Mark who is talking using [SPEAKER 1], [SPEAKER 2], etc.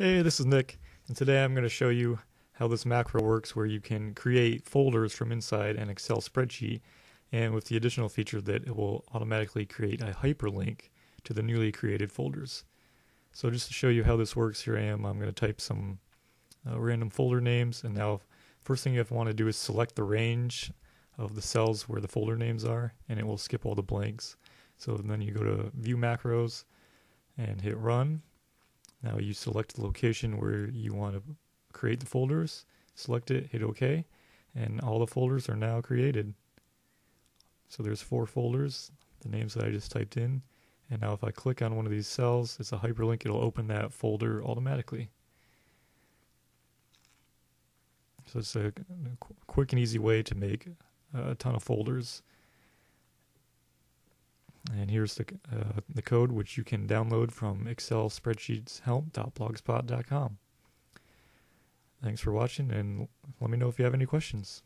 [SPEAKER 1] Hey, this is Nick, and today I'm going to show you how this macro works where you can create folders from inside an Excel spreadsheet and with the additional feature that it will automatically create a hyperlink to the newly created folders. So just to show you how this works, here I am. I'm going to type some uh, random folder names and now first thing you have to want to do is select the range of the cells where the folder names are and it will skip all the blanks. So then you go to view macros and hit run now you select the location where you want to create the folders, select it, hit OK, and all the folders are now created. So there's four folders, the names that I just typed in, and now if I click on one of these cells, it's a hyperlink, it'll open that folder automatically. So it's a quick and easy way to make a ton of folders. And here's the, uh, the code which you can download from Excel spreadsheets help.blogspot.com. Thanks for watching and let me know if you have any questions.